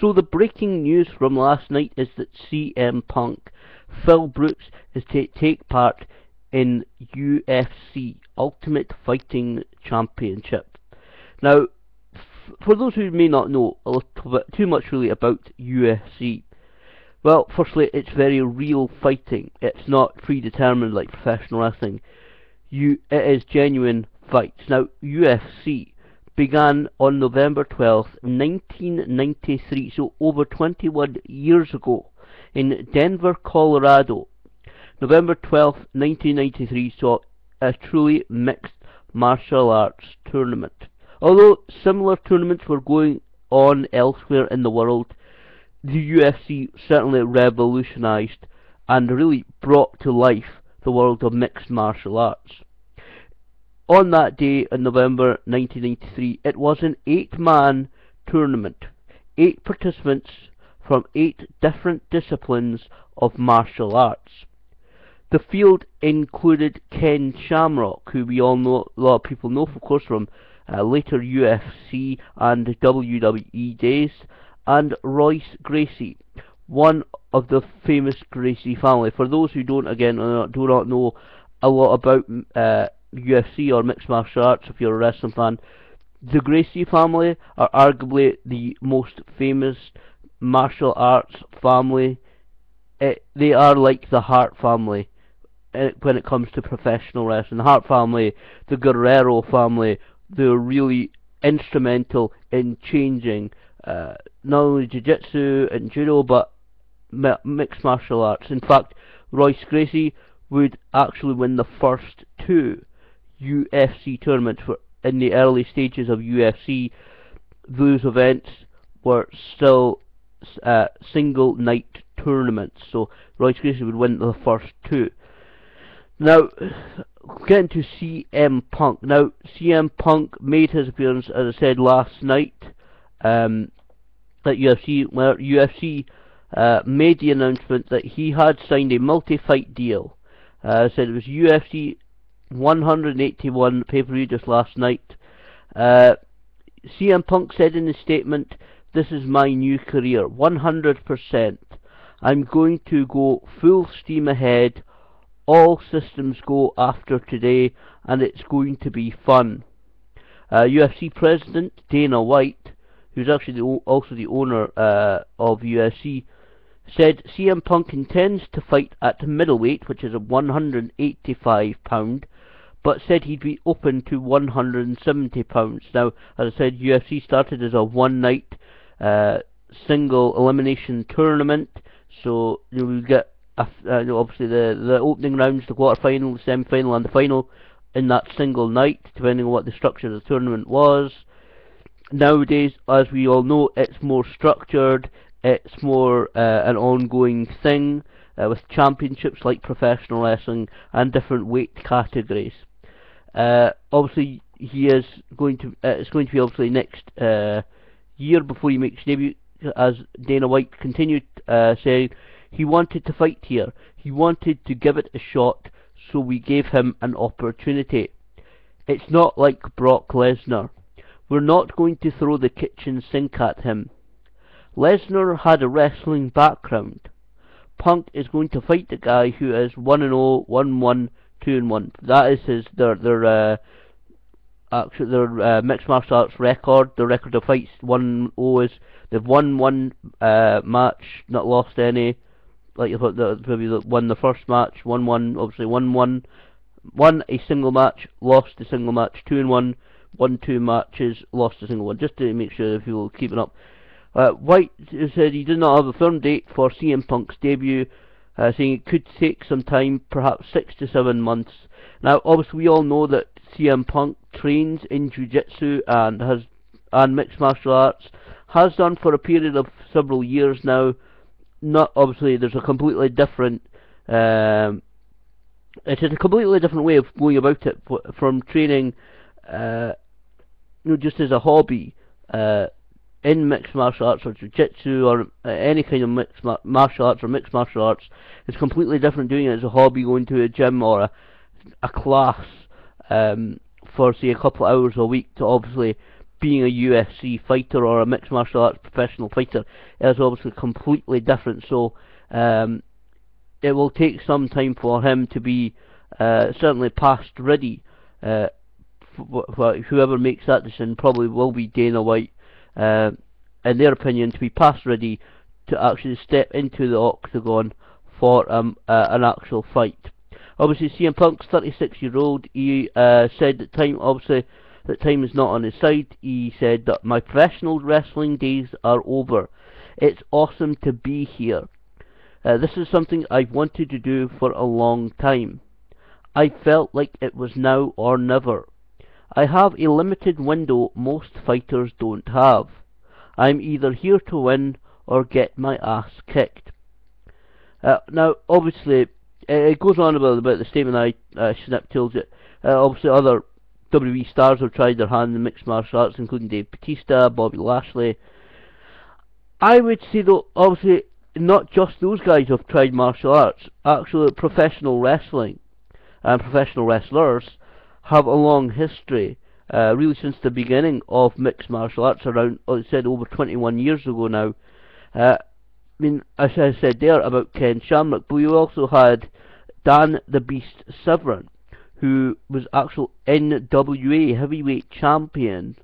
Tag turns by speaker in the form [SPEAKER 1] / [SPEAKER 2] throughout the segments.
[SPEAKER 1] So the breaking news from last night is that CM Punk, Phil Brooks, is to take part in UFC Ultimate Fighting Championship. Now, for those who may not know a little bit too much really about UFC, well, firstly, it's very real fighting. It's not predetermined like professional wrestling. You, it is genuine fights. Now, UFC began on November 12, 1993, so over 21 years ago, in Denver, Colorado. November 12, 1993 saw a truly mixed martial arts tournament. Although similar tournaments were going on elsewhere in the world, the UFC certainly revolutionized and really brought to life the world of mixed martial arts. On that day in November 1993, it was an eight-man tournament, eight participants from eight different disciplines of martial arts. The field included Ken Shamrock, who we all know, a lot of people know, of course, from uh, later UFC and WWE days, and Royce Gracie, one of the famous Gracie family. For those who don't, again, uh, do not know a lot about uh, UFC or mixed martial arts, if you're a wrestling fan, the Gracie family are arguably the most famous martial arts family. It, they are like the Hart family uh, when it comes to professional wrestling. The Hart family, the Guerrero family, they're really instrumental in changing uh, not only jiu-jitsu and judo, but mixed martial arts. In fact, Royce Gracie would actually win the first two UFC tournaments for in the early stages of UFC. Those events were still uh, single night tournaments, so Royce Gracie would win the first two. Now, getting to CM Punk. Now, CM Punk made his appearance, as I said last night, um, at UFC, where UFC uh, made the announcement that he had signed a multi-fight deal. Uh, said it was UFC 181 pay-per-view just last night. Uh, CM Punk said in his statement, "This is my new career, 100%. I'm going to go full steam ahead." all systems go after today, and it's going to be fun. Uh, UFC President Dana White who's actually the, also the owner uh, of UFC, said CM Punk intends to fight at middleweight, which is a 185 pound, but said he'd be open to 170 pounds. Now, as I said, UFC started as a one night uh, single elimination tournament, so you know, get uh, obviously the the opening rounds, the quarter final, the semi final, and the final in that single night, depending on what the structure of the tournament was nowadays, as we all know, it's more structured, it's more uh, an ongoing thing uh, with championships like professional wrestling and different weight categories. Uh, obviously, he is going to. Uh, it's going to be obviously next uh, year before he makes debut. As Dana White continued uh, saying, he wanted to fight here. He wanted to give it a shot, so we gave him an opportunity. It's not like Brock Lesnar. We're not going to throw the kitchen sink at him. Lesnar had a wrestling background. Punk is going to fight the guy who is 1 and 0, 1 1, 2 and 1. That is his their their uh, actually their uh, mixed martial arts record. The record of fights 1 0 is they've won one uh, match, not lost any. Like you thought, maybe won the first match, won 1, obviously won 1, won a single match, lost a single match, 2 and 1 won two matches, lost a single one, just to make sure if you're keeping up. Uh, White said he did not have a firm date for CM Punk's debut, uh, saying it could take some time, perhaps six to seven months. Now, obviously, we all know that CM Punk trains in Jiu-Jitsu and has and mixed martial arts, has done for a period of several years now. Not obviously, there's a completely different. Um, it is a completely different way of going about it from training uh, you know, just as a hobby, uh, in mixed martial arts or jiu-jitsu or uh, any kind of mixed ma- martial arts or mixed martial arts, it's completely different doing it as a hobby, going to a gym or a, a class um, for say a couple of hours a week to obviously being a UFC fighter or a mixed martial arts professional fighter is obviously completely different. So um, it will take some time for him to be uh, certainly past ready. Uh, whoever makes that decision probably will be Dana White, uh, in their opinion, to be past ready to actually step into the octagon for um, uh, an actual fight. Obviously, CM Punk's 36 year old. He uh, said that time, obviously, that time is not on his side. He said that my professional wrestling days are over. It's awesome to be here. Uh, this is something I've wanted to do for a long time. I felt like it was now or never. I have a limited window most fighters don't have. I'm either here to win or get my ass kicked. Uh, now, obviously, it goes on about, about the statement I uh, snipped tells it. Uh, obviously, other WWE stars have tried their hand in mixed martial arts, including Dave Batista, Bobby Lashley. I would say, though, obviously, not just those guys have tried martial arts. Actually, professional wrestling and professional wrestlers have a long history, uh, really since the beginning of mixed martial arts, around, like I said, over 21 years ago now. Uh, I mean, as I said there about Ken Shamrock, but we also had Dan the Beast Severn, who was actual NWA heavyweight champion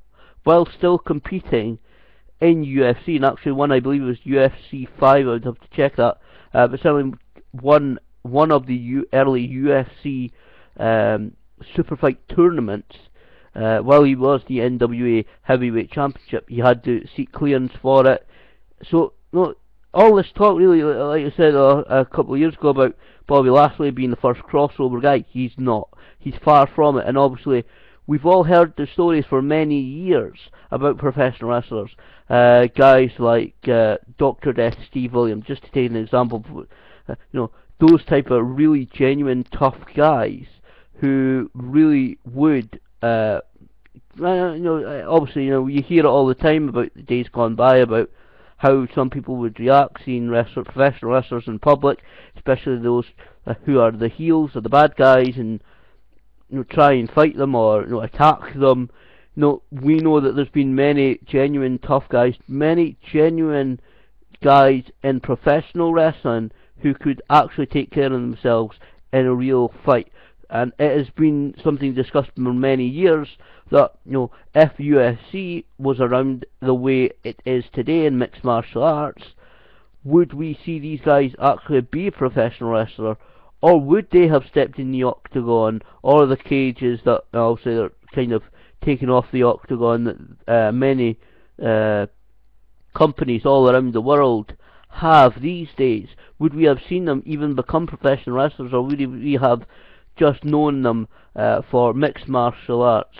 [SPEAKER 1] while still competing in UFC, and actually one I believe was UFC 5, I would have to check that, uh, but certainly one, one of the U early UFC um, super fight tournaments, uh, while he was the NWA heavyweight championship, he had to seek clearance for it. So, no, all this talk really, like I said uh, a couple of years ago about Bobby Lashley being the first crossover guy, he's not. He's far from it, and obviously we've all heard the stories for many years about professional wrestlers. Uh, guys like uh, Dr. Death Steve Williams, just to take an example, uh, you know, those type of really genuine tough guys who really would, uh, you know, obviously, you know, you hear it all the time about the days gone by about how some people would react seeing wrestler, professional wrestlers in public, especially those uh, who are the heels or the bad guys, and you know, try and fight them or you know, attack them. You know, we know that there's been many genuine tough guys, many genuine guys in professional wrestling who could actually take care of themselves in a real fight and it has been something discussed for many years that you know if UFC was around the way it is today in mixed martial arts, would we see these guys actually be a professional wrestler, or would they have stepped in the octagon or the cages that obviously are kind of taken off the octagon that uh, many uh, companies all around the world have these days? Would we have seen them even become professional wrestlers, or would we have just known them uh, for mixed martial arts.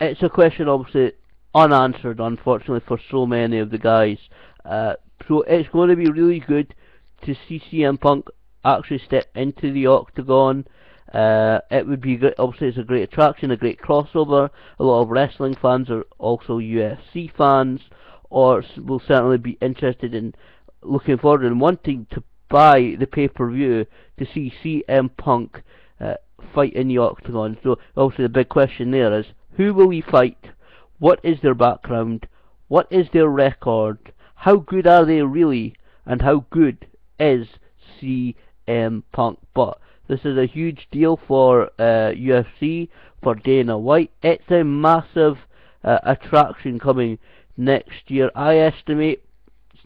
[SPEAKER 1] It's a question obviously unanswered, unfortunately, for so many of the guys. Uh, so it's going to be really good to see CM Punk actually step into the octagon. Uh, it would be great. Obviously, it's a great attraction, a great crossover. A lot of wrestling fans are also UFC fans, or will certainly be interested in looking forward and wanting to buy the pay-per-view to see CM Punk uh, fight in the octagon. So obviously the big question there is who will he fight? What is their background? What is their record? How good are they really? And how good is CM Punk? But this is a huge deal for uh, UFC, for Dana White. It's a massive uh, attraction coming next year. I estimate,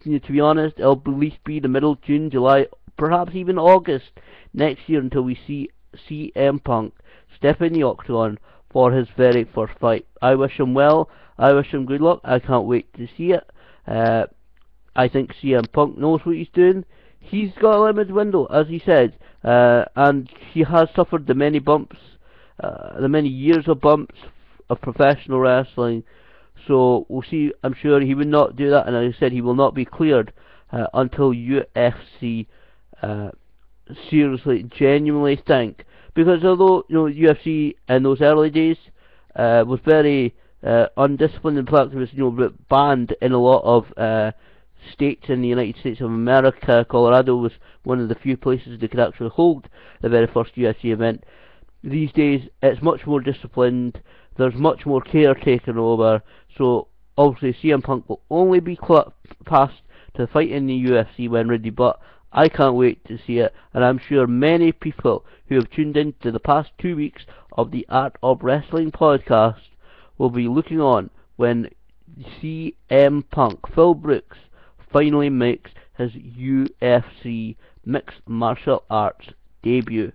[SPEAKER 1] to be honest, it'll at least be the middle June, July, perhaps even August next year until we see CM Punk step in the octagon for his very first fight. I wish him well. I wish him good luck. I can't wait to see it. Uh, I think CM Punk knows what he's doing. He's got a limited window, as he said, uh, and he has suffered the many bumps, uh, the many years of bumps of professional wrestling. So we'll see. I'm sure he would not do that, and as I said, he will not be cleared uh, until UFC uh, seriously, genuinely think because although you know UFC in those early days uh, was very uh, undisciplined in fact it was you know banned in a lot of uh, states in the United States of America. Colorado was one of the few places they could actually hold the very first UFC event. These days it's much more disciplined. there's much more care taken over. So obviously CM Punk will only be passed to fight in the UFC when ready, but I can't wait to see it, and I'm sure many people who have tuned in to the past two weeks of the Art of Wrestling podcast will be looking on when CM Punk, Phil Brooks, finally makes his UFC mixed martial arts debut.